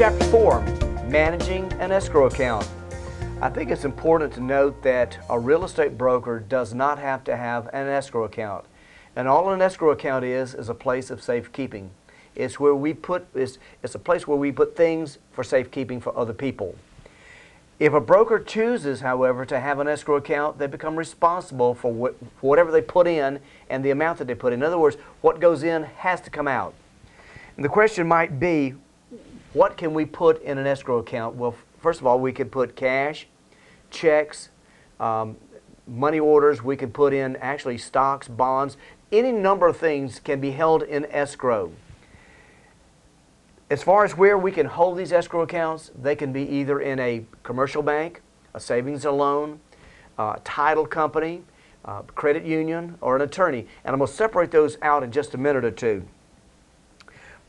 Chapter 4 Managing an Escrow Account. I think it's important to note that a real estate broker does not have to have an escrow account. And all an escrow account is is a place of safekeeping. It's where we put it's, it's a place where we put things for safekeeping for other people. If a broker chooses, however, to have an escrow account, they become responsible for, what, whatever they put in and the amount that they put in. In other words, what goes in has to come out. And the question might be, what can we put in an escrow account? Well, first of all, we could put cash, checks, um, money orders. We can put in actually stocks, bonds. Any number of things can be held in escrow. As far as where we can hold these escrow accounts, they can be either in a commercial bank, a savings and loan, a title company, a credit union, or an attorney. And I'm going to separate those out in just a minute or two.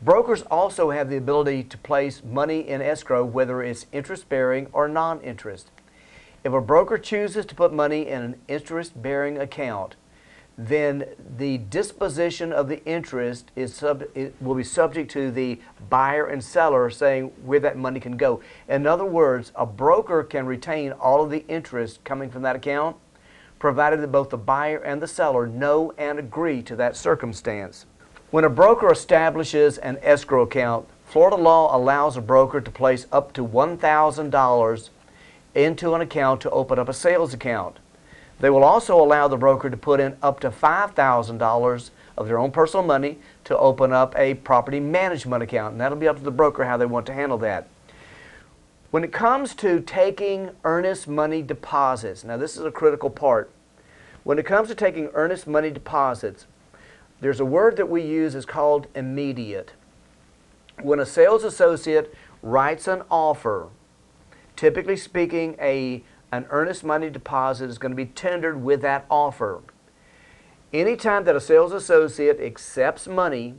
Brokers also have the ability to place money in escrow, whether it's interest bearing or non interest. If a broker chooses to put money in an interest bearing account, then the disposition of the interest is sub, will be subject to the buyer and seller saying where that money can go. In other words, a broker can retain all of the interest coming from that account, provided that both the buyer and the seller know and agree to that circumstance. When a broker establishes an escrow account, Florida law allows a broker to place up to $1,000 into an account to open up a sales account. They will also allow the broker to put in up to $5,000 of their own personal money to open up a property management account. And that'll be up to the broker how they want to handle that. When it comes to taking earnest money deposits, now this is a critical part. When it comes to taking earnest money deposits, there's a word that we use is called immediate. When a sales associate writes an offer, typically speaking, a an earnest money deposit is going to be tendered with that offer. Anytime that a sales associate accepts money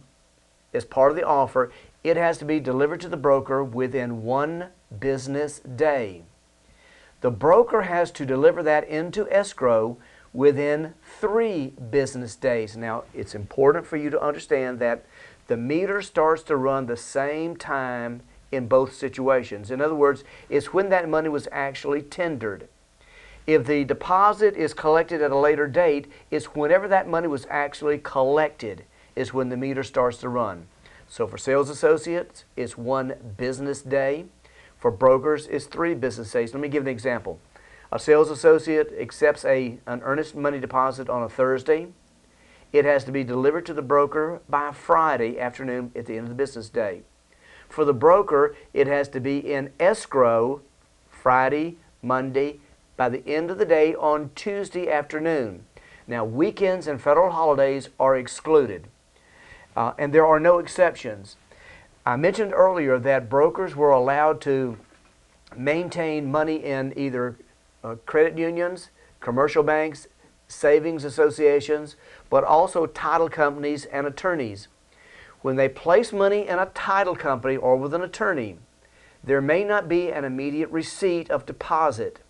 as part of the offer, it has to be delivered to the broker within one business day. The broker has to deliver that into escrow within three business days. Now, it's important for you to understand that the meter starts to run the same time in both situations. In other words, it's when that money was actually tendered. If the deposit is collected at a later date, it's whenever that money was actually collected is when the meter starts to run. So for sales associates, it's one business day. For brokers, it's three business days. Let me give an example. A sales associate accepts a, an earnest money deposit on a Thursday. It has to be delivered to the broker by Friday afternoon at the end of the business day. For the broker, it has to be in escrow Friday, Monday, by the end of the day on Tuesday afternoon. Now, weekends and federal holidays are excluded, uh, and there are no exceptions. I mentioned earlier that brokers were allowed to maintain money in either uh, credit unions, commercial banks, savings associations, but also title companies and attorneys. When they place money in a title company or with an attorney, there may not be an immediate receipt of deposit.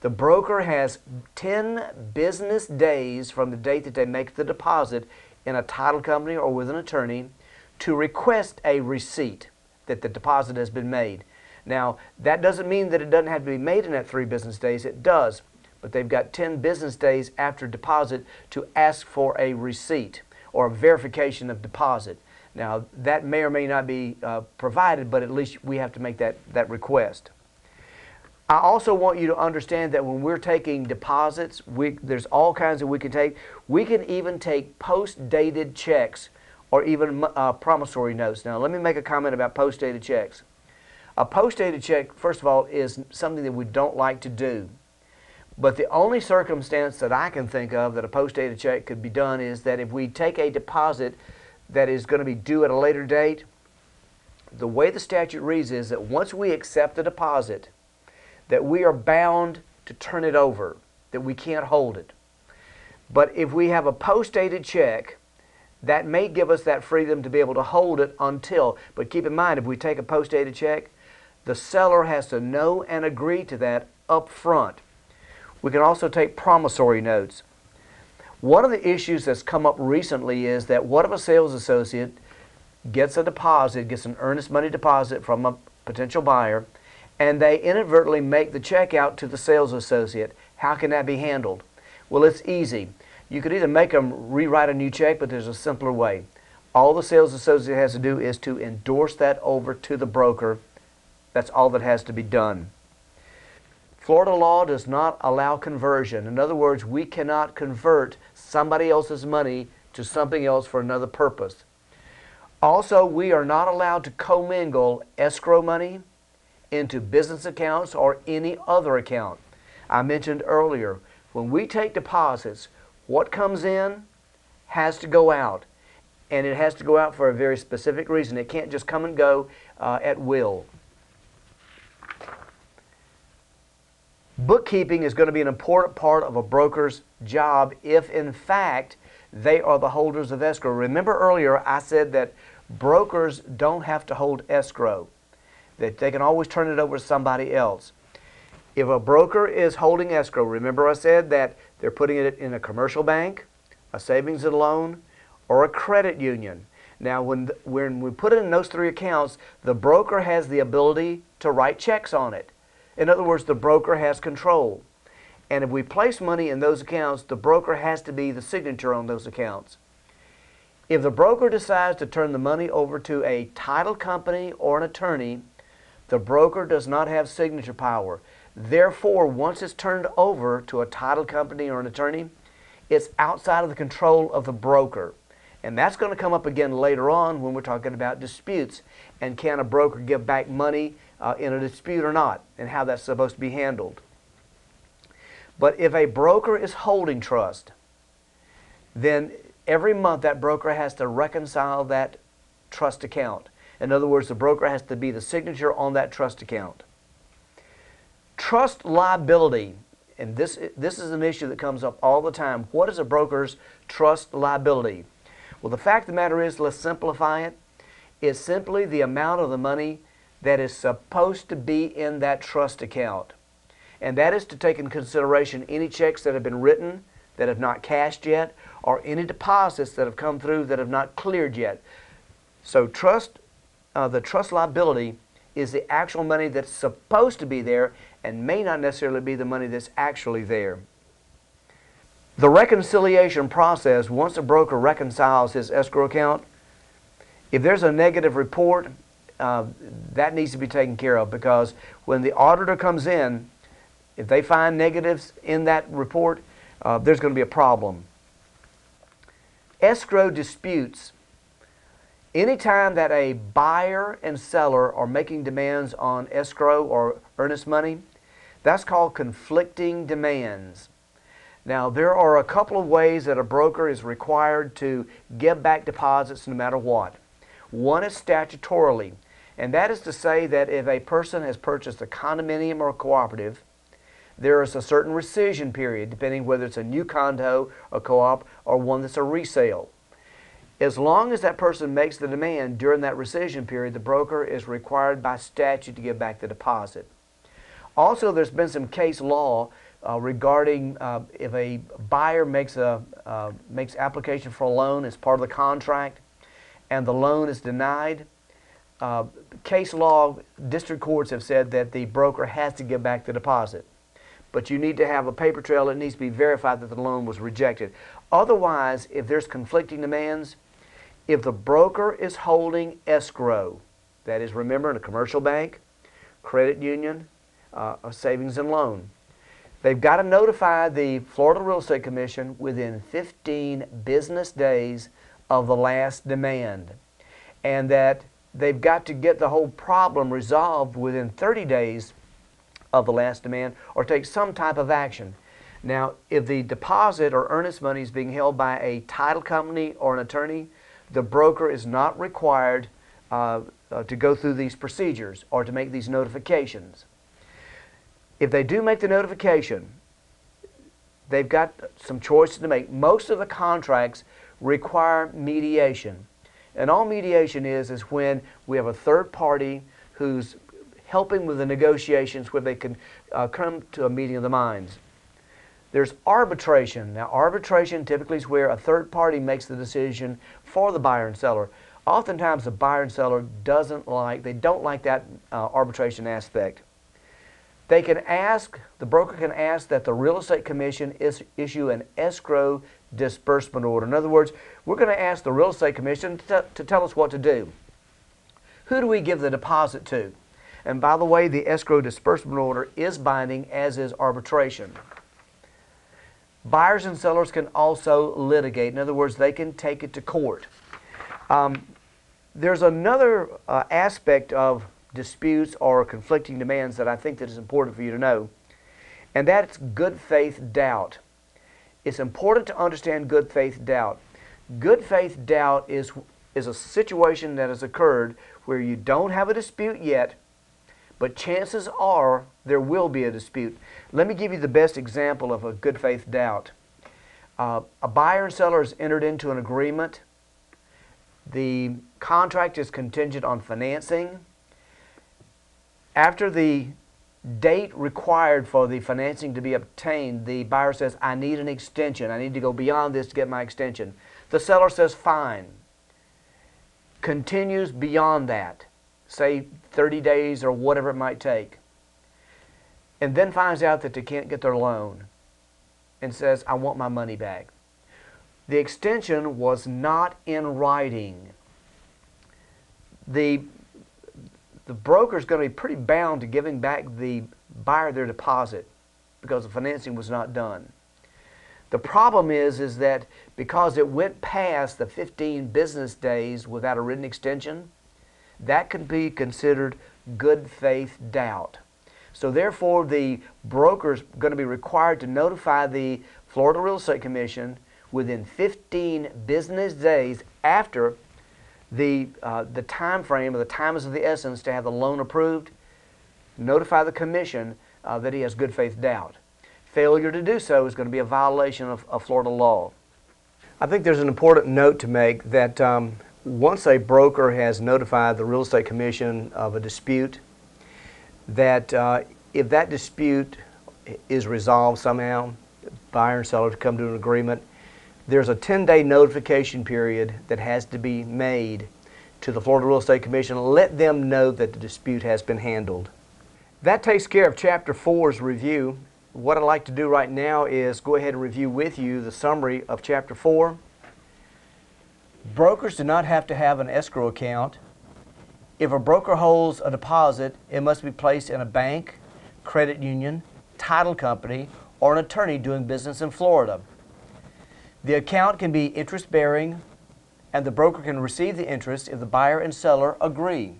The broker has 10 business days from the date that they make the deposit in a title company or with an attorney to request a receipt that the deposit has been made. Now, that doesn't mean that it doesn't have to be made in that three business days. It does. But they've got 10 business days after deposit to ask for a receipt or a verification of deposit. Now, that may or may not be uh, provided, but at least we have to make that, that request. I also want you to understand that when we're taking deposits, we, there's all kinds that we can take. We can even take post-dated checks or even uh, promissory notes. Now, let me make a comment about post-dated checks. A post-dated check, first of all, is something that we don't like to do. But the only circumstance that I can think of that a post-dated check could be done is that if we take a deposit that is going to be due at a later date, the way the statute reads is that once we accept the deposit, that we are bound to turn it over, that we can't hold it. But if we have a post-dated check, that may give us that freedom to be able to hold it until. But keep in mind, if we take a post-dated check, the seller has to know and agree to that up front. We can also take promissory notes. One of the issues that's come up recently is that what if a sales associate gets a deposit, gets an earnest money deposit from a, potential buyer, and they inadvertently make the check out to the sales associate. How can that be handled? Well, it's easy. You could either make them rewrite a new check, but there's a simpler way. All the sales associate has to do is to endorse that over to the broker. That's all that has to be done. Florida law does not allow conversion. In other words, we cannot convert somebody else's money to something else for another purpose. Also, we are not allowed to commingle escrow money into business accounts or any other account. I mentioned earlier, when we take deposits, what comes in has to go out. And it has to go out for a very specific reason. It can't just come and go uh, at will. Bookkeeping is going to be an important part of a broker's job if, in fact, they are the holders of escrow. Remember earlier I said that brokers don't have to hold escrow, that they can always turn it over to somebody else. If a broker is holding escrow, remember I said that they're putting it in a commercial bank, a savings and loan, or a credit union. Now, when, when we put it in those three accounts, the broker has the ability to write checks on it. In other words, the broker has control. And if we place money in those accounts, the broker has to be the signature on those accounts. If the broker decides to turn the money over to a title company or an attorney, the broker does not have signature power. Therefore, once it's turned over to a title company or an attorney, it's outside of the control of the broker. And that's going to come up again later on when we're talking about disputes. And can a broker give back money uh, in a dispute or not, and how that's supposed to be handled. But if a broker is holding trust, then every month that broker has to reconcile that trust account. In other words, the broker has to be the signature on that trust account. Trust liability, and this, this is an issue that comes up all the time. What is a broker's trust liability? Well, the fact of the matter is, let's simplify it, is simply the amount of the money that is supposed to be in that trust account. And that is to take in consideration any checks that have been written that have not cashed yet, or any deposits that have come through that have not cleared yet. So trust, uh, the trust liability is the actual money that's supposed to be there and may not necessarily be the money that's actually there. The reconciliation process, once a broker reconciles his escrow account, if there's a negative report, uh, that needs to be taken care of because when the auditor comes in, if they find negatives in that report, uh, there's going to be a problem. Escrow disputes. Anytime that a buyer and seller are making demands on escrow or earnest money, that's called conflicting demands. Now, there are a couple of ways that a broker is required to give back deposits no matter what. One is statutorily. And that is to say that if a person has purchased a condominium or a cooperative, there is a certain rescission period, depending whether it's a new condo, a co-op, or one that's a resale. As long as that person makes the demand during that rescission period, the broker is required by statute to give back the deposit. Also, there's been some case law uh, regarding uh, if a buyer makes a uh, makes application for a loan as part of the contract, and the loan is denied, uh, case law, district courts have said that the broker has to give back the deposit. But you need to have a paper trail. It needs to be verified that the loan was rejected. Otherwise, if there's conflicting demands, if the broker is holding escrow, that is, remember, in a commercial bank, credit union, uh, a savings and loan, they've got to notify the Florida Real Estate Commission within 15 business days of the last demand. And that they've got to get the whole problem resolved within 30 days of the last demand or take some type of action. Now, if the deposit or earnest money is being held by a title company or an attorney, the broker is not required uh, uh, to go through these procedures or to make these notifications. If they do make the notification, they've got some choices to make. Most of the contracts require mediation. And all mediation is is when we have a third party who's helping with the negotiations where they can uh, come to a meeting of the minds. There's arbitration. Now, arbitration typically is where a third party makes the decision for the buyer and seller. Oftentimes, the buyer and seller doesn't like, they don't like that uh, arbitration aspect. They can ask, the broker can ask that the real estate commission is, issue an escrow disbursement order. In other words, we're going to ask the real estate commission to, to tell us what to do. Who do we give the deposit to? And by the way, the escrow disbursement order is binding, as is arbitration. Buyers and sellers can also litigate. In other words, they can take it to court. Um, there's another uh, aspect of disputes or conflicting demands that I think that is important for you to know, and that's good faith doubt. It's important to understand good faith doubt. Good faith doubt is, is a situation that has occurred where you don't have a dispute yet, but chances are there will be a dispute. Let me give you the best example of a good faith doubt. Uh, a buyer and seller has entered into an agreement. The contract is contingent on financing. After the date required for the financing to be obtained, the buyer says, I need an extension. I need to go beyond this to get my extension. The seller says, fine. Continues beyond that, say 30 days or whatever it might take. And then finds out that they can't get their loan and says, I want my money back. The extension was not in writing. The the broker is going to be pretty bound to giving back the buyer their deposit because the financing was not done. The problem is, is that because it went past the 15 business days without a written extension, that can be considered good faith doubt. So therefore, the broker is going to be required to notify the Florida Real Estate Commission within 15 business days after the, uh, the time frame or the time is of the essence to have the loan approved, notify the commission uh, that he has good faith doubt. Failure to do so is going to be a violation of, of Florida law. I think there's an important note to make that um, once a broker has notified the real estate commission of a dispute, that uh, if that dispute is resolved somehow, buyer and seller to come to an agreement, there's a 10-day notification period that has to be made to the Florida Real Estate Commission. Let them know that the dispute has been handled. That takes care of Chapter 4's review. What I'd like to do right now is go ahead and review with you the summary of Chapter 4. Brokers do not have to have an escrow account. If a broker holds a deposit, it must be placed in a bank, credit union, title company, or an attorney doing business in Florida. The account can be interest bearing and the broker can receive the interest if the buyer and seller agree.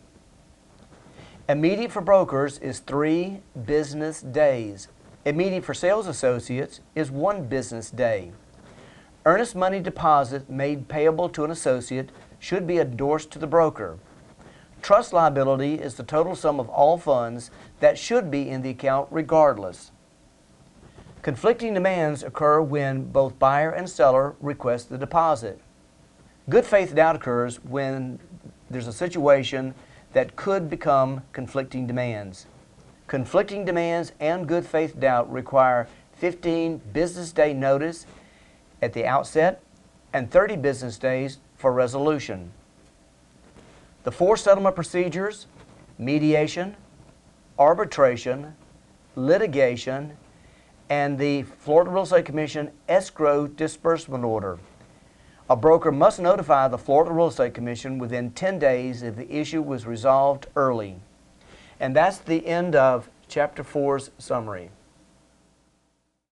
Immediate for brokers is three business days. Immediate for sales associates is one business day. Earnest money deposit made payable to an associate should be endorsed to the broker. Trust liability is the total sum of all funds that should be in the account regardless. Conflicting demands occur when both buyer and seller request the deposit. Good faith doubt occurs when there's a situation that could become conflicting demands. Conflicting demands and good faith doubt require 15 business day notice at the outset and 30 business days for resolution. The four settlement procedures mediation, arbitration, litigation, and the Florida Real Estate Commission escrow disbursement order. A broker must notify the Florida Real Estate Commission within 10 days if the issue was resolved early. And that's the end of Chapter 4's summary.